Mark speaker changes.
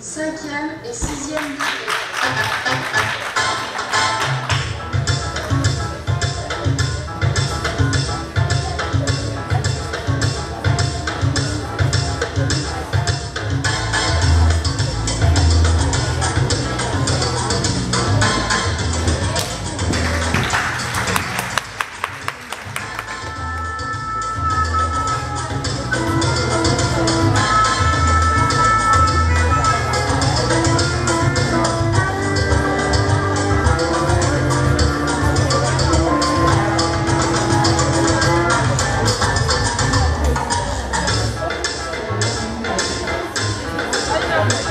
Speaker 1: cinquième et sixième degré. 감사합니다.